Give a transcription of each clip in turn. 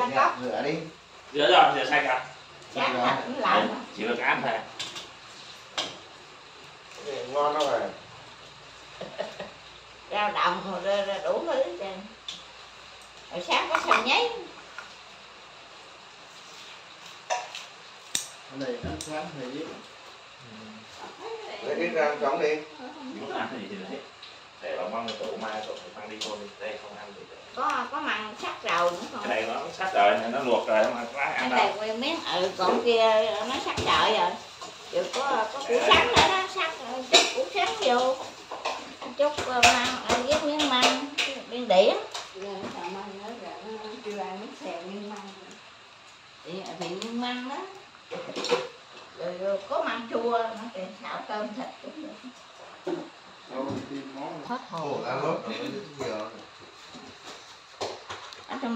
ra cốc. rửa đi. Rửa rồi rửa sạch à sáng thật cũng làm chỉ được ăn thôi. Cái này ngon đâu rồi rau đồng rồi, rồi, rồi đủ thứ rồi sáng có xào nháy cái này nó sáng thì biết. Lấy cái rang trống đi. Muốn ăn cái gì thì lấy. Để vào mâm tủ mai tủ mang đi thôi đây không ăn được sắc rồi nữa cái này nó sát rồi này nó luộc rồi không ăn quá cái ăn này nguyên miếng ừ còn kia nó sắc sợi rồi. Rồi có có củ sắn nữa đó sắc chút củ sắn vô. Chút uh, măng với miếng măng miếng đĩa. Giờ rồi nó chưa ăn xèo miên măng thì, thì miếng măng đó. Rồi, có măng chua nó thì xào cơm thịt cũng được. Hết Ồ, hồn ăn lốt rồi trong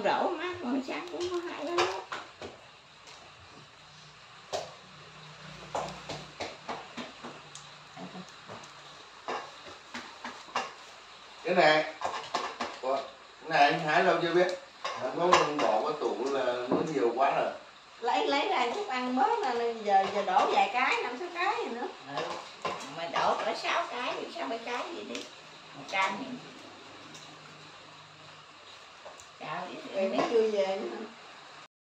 rổ má con sáng cũng có hai cái lốt cái này Ủa, cái này anh hái đâu chưa biết? Anh có bỏ vào tủ là nó nhiều quá rồi. Lấy lấy ra chút ăn bớt là giờ giờ đổ vài cái năm sáu cái gì nữa. Ừ. mày đổ cỡ sáu cái đi sáu bảy cái gì đi. Một can gì chào rồi